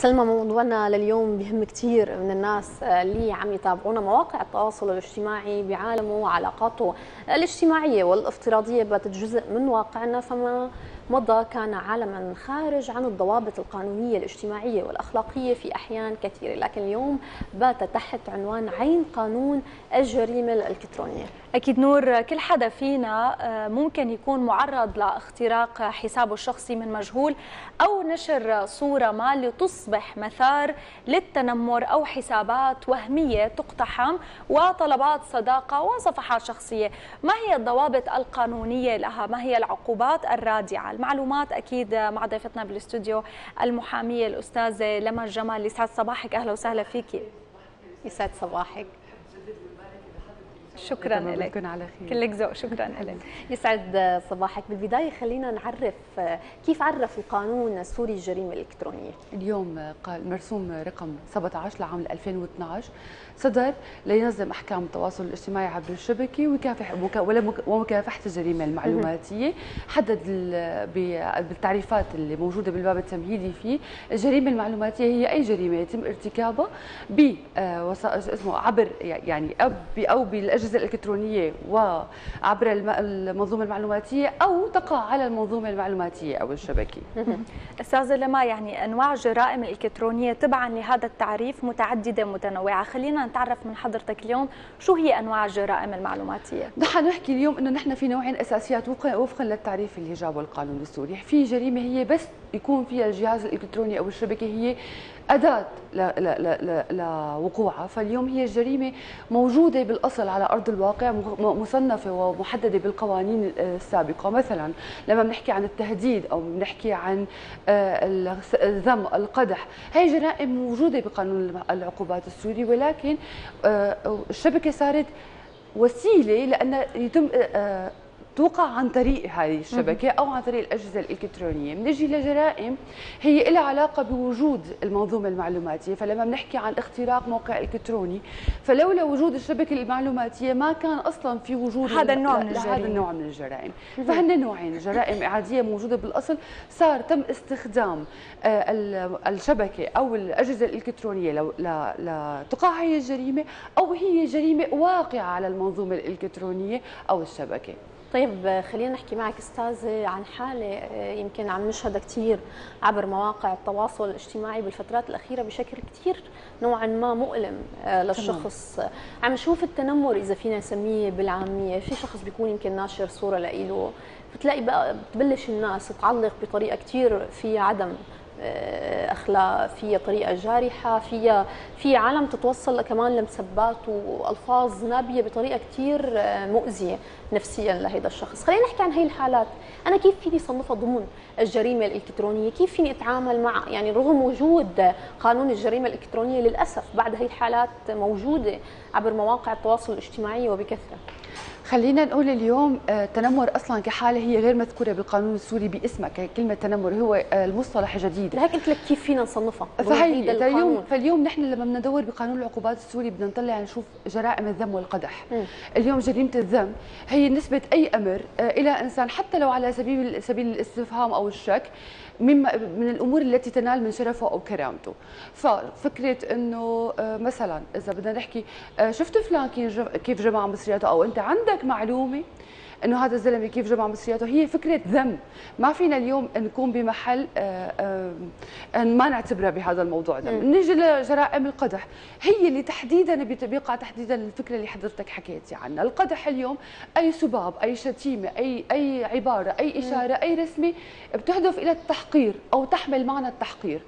سلمى موضوعنا لليوم بهم كثير من الناس اللي عم يتابعونا مواقع التواصل الاجتماعي بعالمه وعلاقاته الاجتماعية والافتراضية باتت جزء من واقعنا. فما مضى كان عالما خارج عن الضوابط القانونية الاجتماعية والأخلاقية في أحيان كثيرة. لكن اليوم بات تحت عنوان عين قانون الجريمة الإلكترونية. أكيد نور كل حدا فينا آه، ممكن يكون معرض لاختراق حسابه الشخصي من مجهول أو نشر صورة ما لتصبح مثار للتنمر أو حسابات وهمية تقتحم وطلبات صداقة وصفحات شخصية. ما هي الضوابط القانونية لها؟ ما هي العقوبات الرادعة؟ المعلومات أكيد مع ضيفتنا بالاستوديو المحامية الأستاذة لما الجمال. يسعد صباحك. أهلا وسهلا فيكي. يسعد صباحك. شكرا لك. على خير. كلك ذوق. شكرا لك. يسعد صباحك. بالبداية خلينا نعرف كيف عرف القانون السوري الجريمة الإلكترونية؟ اليوم قال مرسوم رقم 17 لعام 2012 صدر لينظم أحكام التواصل الاجتماعي عبر الشبكه ويكافح ومكافحة الجريمة المعلوماتية. حدد بالتعريفات اللي موجودة بالباب التمهيدي فيه. الجريمة المعلوماتية هي أي جريمة يتم ارتكابها ب آه، اسمه عبر يعني أو بالأجهزة الالكترونيه وعبر المنظومة المعلوماتية أو تقع على المنظومة المعلوماتية أو الشبكة. استاذه لما يعني أنواع الجرائم الإلكترونية تبعا لهذا التعريف متعددة متنوعة. خلينا نتعرف من حضرتك اليوم شو هي أنواع الجرائم المعلوماتية؟ نحن نحكي اليوم إنه نحن في نوعين أساسيات وفقا للتعريف اللي جابه القانون السوري. في جريمة هي بس يكون فيها الجهاز الإلكتروني أو الشبكة هي أداة لوقوعها فاليوم هي الجريمه موجودة بالأصل على أرض الواقع مصنفة ومحددة بالقوانين السابقة. مثلا لما بنحكي عن التهديد أو بنحكي عن آه، الذم القدح هي جرائم موجودة بقانون العقوبات السوري. ولكن آه، الشبكة صارت وسيلة لأن يتم آه، توقع عن طريق هذه الشبكة أو عن طريق الأجهزة الإلكترونية. بنجي لجرائم هي لها علاقة بوجود المنظومة المعلوماتية. فلما بنحكي عن اختراق موقع إلكتروني فلولا وجود الشبكة المعلوماتية ما كان أصلا في وجود هذا النوع من الجرائم هذا النوع من الجرائم. فهن نوعين جرائم إعادية موجودة بالأصل. صار تم استخدام آه، الشبكة أو الأجهزة الإلكترونية لتقع هي الجريمة أو هي جريمة واقعة على المنظومة الإلكترونية أو الشبكة. طيب خلينا نحكي معك استاذه عن حالة آه، يمكن عم نشهدها كثير عبر مواقع التواصل الاجتماعي بالفترات الأخيرة بشكل كثير نوعا ما مؤلم آه، للشخص تمام. عم نشوف التنمر إذا فينا نسميه بالعامية في شخص بيكون يمكن ناشر صورة لإله بتلاقي بقى بتبلش الناس تعلق بطريقة كثير في عدم أخلاق فيها طريقة جارحة فيها في عالم تتوصل كمان لمسبات وألفاظ نابية بطريقة كثير آه، مؤذية نفسيا لهذا الشخص. خلينا نحكي عن هي الحالات. أنا كيف فيني صنفها ضمن الجريمة الإلكترونية؟ كيف فيني أتعامل مع يعني رغم وجود قانون الجريمة الإلكترونية للأسف بعد هي الحالات موجودة عبر مواقع التواصل الاجتماعي وبكثرة؟ خلينا نقول اليوم التنمر آه، أصلا كحالة هي غير مذكورة بالقانون السوري باسمها كلمه تنمر هو آه، المصطلح جديد. لهيك قلت لك كيف فينا نصنفها؟ فهي اليوم فاليوم نحن لما بدنا بقانون العقوبات السوري بدنا نطلع نشوف جرائم الذم والقدح. م. اليوم جريمة الذم هي نسبة أي أمر آه، إلى إنسان حتى لو على سبيل سبيل الاستفهام أو الشك مما من الأمور التي تنال من شرفه أو كرامته. ففكرة إنه مثلا إذا بدنا نحكي شفت فلان كيف جمع مصرياته؟ أو أنت عندك معلومة؟ إنه هذا الزلمة كيف جمع مصرياته؟ هي فكرة ذم. ما فينا اليوم نكون بمحل آه، آه، ما نعتبرها بهذا الموضوع ده. نيجي لجرائم القدح. هي اللي تحديدا بيقع تحديدا الفكرة اللي حضرتك حكيتي عنها القدح اليوم أي سباب أي شتيمة أي أي عبارة أي إشارة أي رسمه بتهدف إلى التحقير أو تحمل معنى التحقير.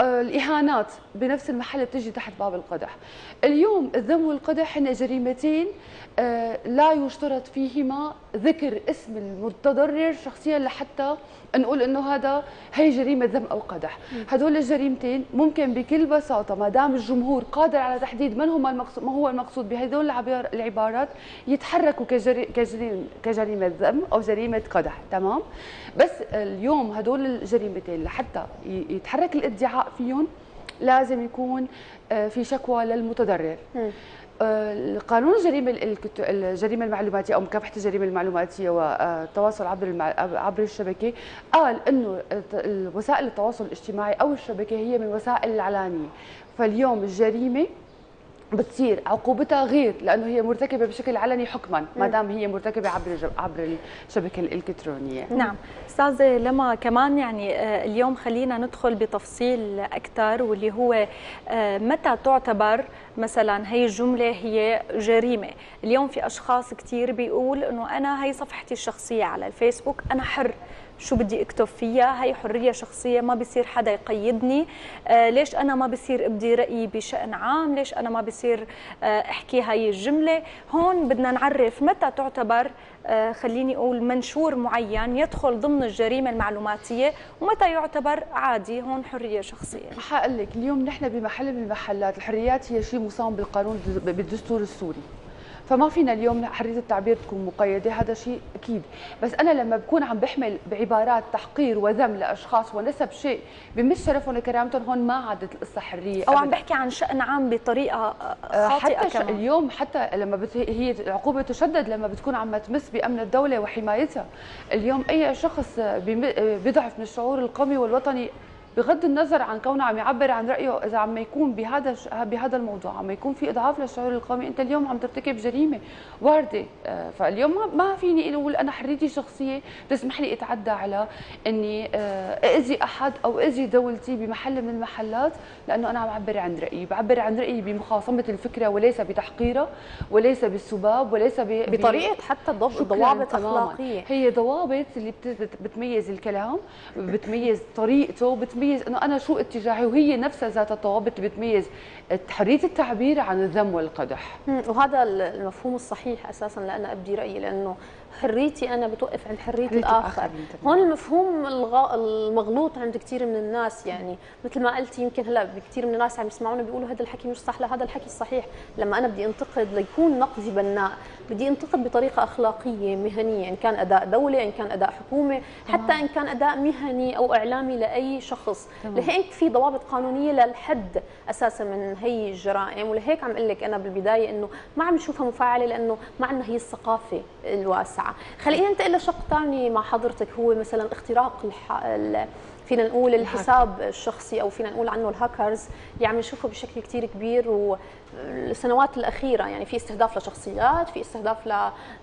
آه الإهانات بنفس المحل بتجي تحت باب القدح. اليوم الذم والقدح هن جريمتين آه لا يشترط فيهما ذكر اسم المتضرر شخصيا لحتى نقول إنه هذا هي جريمة ذم أو قدح. هدول الجريمتين ممكن بكل بساطة ما دام الجمهور قادر على تحديد من هم المقصود ما هو المقصود بهدول العبارات يتحركوا كجري كجريمه كجريمة ذم أو جريمة قدح. تمام؟ بس اليوم هدول الجريمتين لحتى يتحرك الادعاء فيهم لازم يكون آه، في شكوى للمتضرر. قانون الجريمه الجريمة المعلوماتية أو مكافحة الجريمة المعلوماتية والتواصل عبر المع... عبر الشبكة قال إنه وسائل التواصل الاجتماعي أو الشبكة هي من وسائل العلانيه فاليوم الجريمة بتصير عقوبتها غير لأنه هي مرتكبة بشكل علني حكما ما دام هي مرتكبة عبر عبر الشبكة الإلكترونية. نعم. أستاذة لما كمان يعني آه، اليوم خلينا ندخل بتفصيل أكثر واللي هو آه، متى تعتبر مثلا هي الجمله هي جريمة؟ اليوم في أشخاص كثير بيقول إنه أنا هي صفحتي الشخصية على الفيسبوك أنا حر. شو بدي أكتب فيها. هي حرية شخصية ما بصير حدا يقيدني. آه ليش أنا ما بصير أبدي رأيي بشأن عام؟ ليش أنا ما بصير آه أحكي هاي الجملة؟ هون بدنا نعرف متى تعتبر آه خليني أقول منشور معين يدخل ضمن الجريمة المعلوماتية ومتى يعتبر عادي؟ هون حرية شخصية. حقول لك اليوم نحن بمحل من المحلات الحريات هي شيء مصان بالقانون بالدستور السوري. فما فينا اليوم حرية التعبير تكون مقيدة هذا شيء أكيد. بس أنا لما بكون عم بحمل بعبارات تحقير وذم لأشخاص ونسب شيء بمس شرفهم وكرامتهم هون ما عادت القصة حرية أو عم بحكي عن شأن عام بطريقة آه، خاطئة حتى كمان. اليوم حتى لما بت... هي العقوبه تشدد لما بتكون عم تمس بأمن الدولة وحمايتها. اليوم أي شخص بيضعف من الشعور القومي والوطني بغض النظر عن كونه عم يعبر عن رأيه إذا عم يكون بهذا بهذا الموضوع عم يكون في إضعاف للشعور القومي. أنت اليوم عم ترتكب جريمة واردة آه، فاليوم ما فيني أقول أنا حريتي الشخصيه تسمح لي أتعدى على إني آه، أذي أحد أو أذي دولتي بمحل من المحلات لأنه أنا عم بعبر عن رأيي. بعبر عن رأيي بمخاصمة الفكرة وليس بتحقيرها وليس بالسباب وليس بطريقة حتى ضوابط أخلاقية. هي ضوابط اللي بتميز الكلام بتميز طريقته بتميز بتميز إنه أنا شو اتجاهي؟ وهي نفسها ذات الضوابط بتميز حريه التعبير عن الذم والقدح. وهذا المفهوم الصحيح أساسا لأنا أبدي رأيي لأنه حريتي أنا بتوقف عند حرية, الآخر. هون المفهوم المغلوط عند كثير من الناس يعني مثل ما قلتي يمكن هلأ كثير من الناس عم يسمعونا بيقولوا هذا الحكي مش صح لا هذا الحكي الصحيح لما أنا بدي انتقد ليكون نقدي بناء. بدي انتقد بطريقة أخلاقية مهنية إن كان أداء دولة إن كان أداء حكومة حتى إن كان أداء مهني أو إعلامي لأي شخص. لهيك في ضوابط قانونية للحد أساسا من هي الجرائم. ولهيك عم أقول لك أنا بالبداية إنه ما عم نشوفها مفعله لأنه ما عندنا هي الثقافة الواسعة. خلينا ننتقل لشق ثاني مع حضرتك هو مثلا اختراق الح... فينا نقول الحساب الشخصي أو فينا نقول عنه الهاكرز اللي عم نشوفه بشكل كثير كبير والسنوات الأخيرة يعني في استهداف لشخصيات في استهداف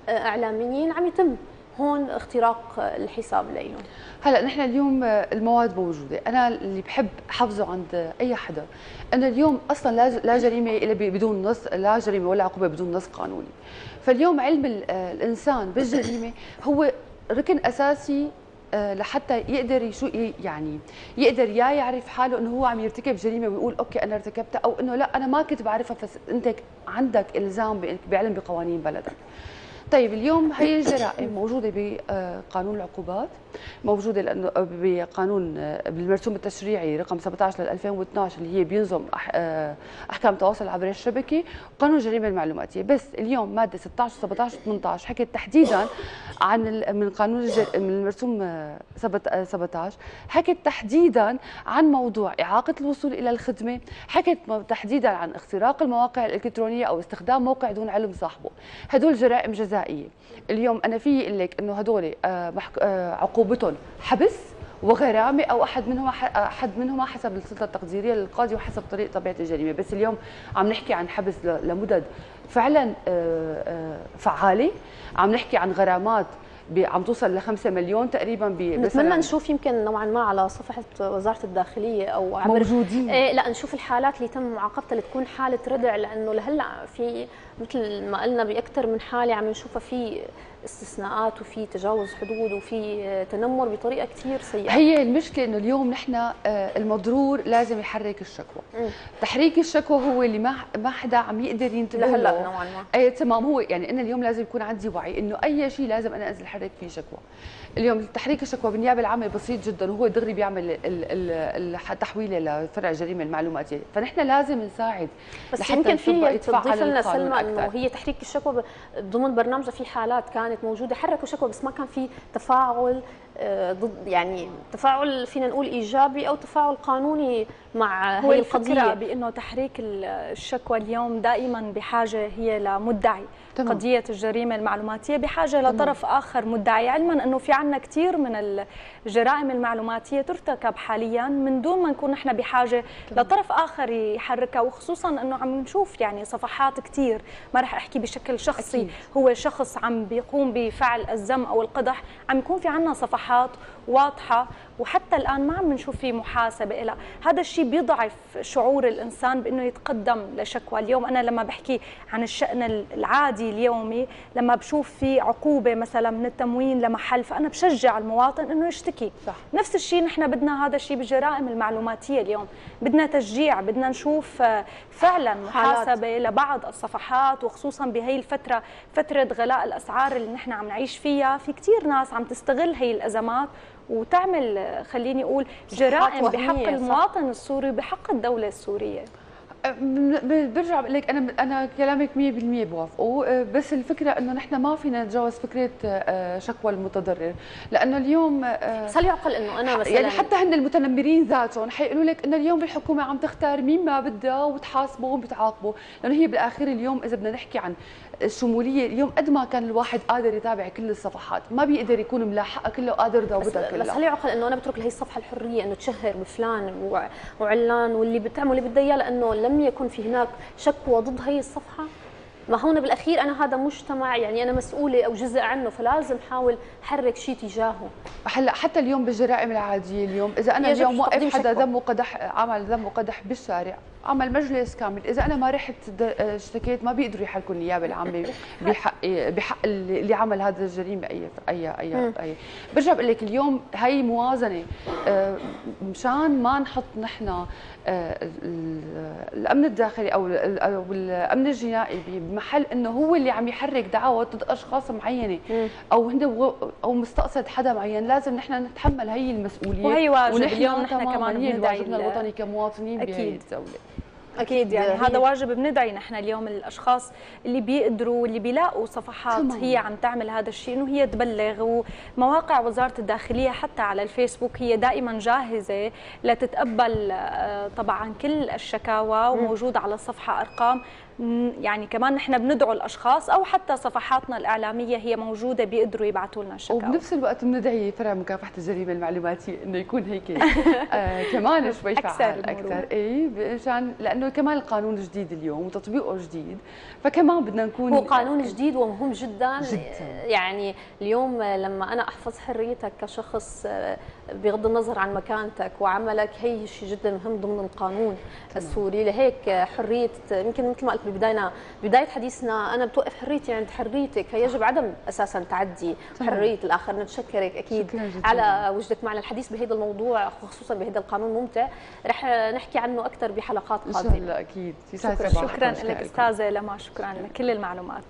لاعلاميين عم يتم هون اختراق الحساب لإلهم هلا نحن اليوم المواد موجودة. أنا اللي بحب حفظه عند أي حدا. انه اليوم أصلا لا جريمة الا بدون نص لا جريمة ولا عقوبة بدون نص قانوني. فاليوم علم الإنسان بالجريمة هو ركن أساسي آه، لحتى يقدر يشو يعني يقدر يا يعرف حاله إنه هو عم يرتكب جريمة ويقول أوكي أنا ارتكبتها أو إنه لا أنا ما كنت بعرفها بس أنت عندك إلزام بعلم بقوانين بلدك. طيب اليوم هي الجرائم موجودة بقانون العقوبات موجودة لأنه بقانون بالمرسوم التشريعي رقم 17 ل 2012 اللي هي بينظم أحكام التواصل عبر الشبكة وقانون الجريمه المعلوماتية. بس اليوم مادة 16 17 18 حكت تحديدا عن من قانون من المرسوم 17 حكت تحديدا عن موضوع إعاقة الوصول إلى الخدمة حكت تحديدا عن اختراق المواقع الإلكترونية أو استخدام موقع دون علم صاحبه. هدول جرائم جزائيه اليوم أنا في أقول لك إنه هدول آه، آه، عقوبتهم حبس وغرامه أو أحد منهما أحد منهما حسب السلطة التقديرية للقاضي وحسب طريقة طبيعة الجريمة. بس اليوم عم نحكي عن حبس لمدد فعلا آه، فعاله عم نحكي عن غرامات عم توصل ل 5 مليون تقريبا نتمنى نشوف يمكن نوعا ما على صفحة وزارة الداخلية أو عبر موجودين. إيه لا نشوف الحالات اللي تم معاقبتها لتكون حالة ردع لأنه لهلأ في مثل ما قلنا بأكثر من حالة عم نشوفها في استثناءات وفي تجاوز حدود وفي تنمر بطريقة كثير سيئة. هي المشكلة إنه اليوم نحن آه، المضرور لازم يحرك الشكوى. م. تحريك الشكوى هو اللي ما ما حدا عم يقدر ينتبه لهلا نوعا ما. أي تمام هو يعني أنا اليوم لازم يكون عندي وعي إنه أي شيء لازم أنا أنزل حرك فيه شكوى. اليوم تحريك الشكوى بالنيابة العامة بسيط جدا وهو دغري بيعمل التحويله لفرع الجريمه المعلوماتية. فنحن لازم نساعد بس يمكن في تضيف لنا سلمى إنه هي تحريك الشكوى ضمن برنامجها في حالات كانت موجودة حركوا شكوى بس ما كان في تفاعل. ضد يعني تفاعل فينا نقول إيجابي أو تفاعل قانوني مع هو هي القضية بأنه تحريك الشكوى اليوم دائما بحاجة هي لمدعي تمام. قضية الجريمة المعلوماتية بحاجة لطرف آخر مدعي علما أنه في عندنا كثير من الجرائم المعلوماتية ترتكب حاليا من دون ما نكون نحن بحاجة تمام. لطرف آخر يحركها وخصوصا أنه عم نشوف يعني صفحات كثير ما رح أحكي بشكل شخصي أكيد. هو شخص عم بيقوم بفعل الذم أو القدح عم يكون في عندنا صفحات واضحة وحتى الآن ما عم نشوف في محاسبة لها هذا الشيء بيضعف شعور الإنسان بإنه يتقدم لشكوى. اليوم أنا لما بحكي عن الشأن العادي اليومي لما بشوف في عقوبة مثلا من التموين لمحل فأنا بشجع المواطن إنه يشتكي. صح. نفس الشيء نحن بدنا هذا الشيء بالجرائم المعلوماتية اليوم. بدنا تشجيع بدنا نشوف آه، فعلا محاسبة لبعض الصفحات وخصوصا بهي الفترة فترة غلاء الأسعار اللي نحن عم نعيش فيها. في كثير ناس عم تستغل هي الأزمات وتعمل خليني أقول جرائم بحق. المواطن السوري وبحق الدولة السورية برجع بقول لك أنا أنا كلامك 100% بوافقه أه، بس الفكرة إنه نحن ما فينا نتجاوز فكرة أه، شكوى المتضرر. لأنه اليوم أه، بس هل يعقل إنه أنا مثلا يعني حتى هن المتنمرين ذاتهم حيقولوا لك إنه اليوم الحكومة عم تختار مين ما بدها وتحاسبه وبتعاقبه. لأنه هي بالاخير اليوم إذا بدنا نحكي عن الشمولية اليوم قد ما كان الواحد قادر يتابع كل الصفحات ما بيقدر يكون ملاحقها كلها وقادر بس, يضبطها بس كلها هل يعقل إنه أنا بترك لهي الصفحة الحرية إنه تشهر بفلان وع- وعلان واللي بتعمل اللي بدها إياه؟ لأنه لم يكن في هناك شكوى ضد هي الصفحة ما هون بالأخير أنا هذا مجتمع يعني أنا مسؤولة أو جزء عنه فلازم حاول حرك شيء تجاهه هلا حتى اليوم بالجرائم العادية اليوم إذا أنا اليوم وقف حدا. ذم وقدح عمل ذم وقدح بالشارع عمل مجلس كامل إذا أنا ما رحت اشتكيت ما بيقدروا يحركوا النيابة العامة بحق بحق اللي عمل هذا الجريمة اي اي اي, أي. برجع بقول لك اليوم هي موازنة آه، مشان ما نحط نحن آه، ال- الأمن الداخلي أو ال- أو الأمن الجنائي بمحل إنه هو اللي عم يحرك دعاوى ضد أشخاص معينة أو هن أو مستقصد حدا معين لازم نحن نتحمل هي المسؤولية وهي واجب. اليوم نحن كمان بندعي الوطني كمواطنين بهي. الدولة أكيد يعني هذا واجب بندعي نحن اليوم الأشخاص اللي بيقدروا واللي بيلاقوا صفحات تمام. هي عم تعمل هذا الشيء إنه هي تبلغ. ومواقع وزارة الداخلية حتى على الفيسبوك هي دائما جاهزة لتتقبل آه، طبعا كل الشكاوى وموجود على الصفحة أرقام. يعني كمان نحن بندعو الأشخاص أو حتى صفحاتنا الإعلامية هي موجودة بيقدروا يبعثوا لنا شكاوى وبنفس الوقت بندعي فرع مكافحة الجريمة المعلوماتيه إنه يكون هيك. آه كمان شوي فعال. أكثر. اي مشان لأنه كمان القانون جديد اليوم وتطبيقه جديد فكمان بدنا نكون هو قانون جديد ومهم جدا, جداً. يعني اليوم لما أنا أحفظ حريتك كشخص بغض النظر عن مكانتك وعملك هي شيء جدا مهم ضمن القانون السوري. لهيك حرية يمكن مثل ما قلت بالبدايه بداية حديثنا أنا بتوقف حريتي عند حريتك. فيجب عدم أساسا تعدي تمام. حرية الآخر. نتشكرك أكيد. على وجودك معنا. الحديث بهذا الموضوع خصوصا بهذا القانون ممتع. رح نحكي عنه أكثر بحلقات قادمة. أكيد شكراً. لك. استاذه لما شكرا لكل المعلومات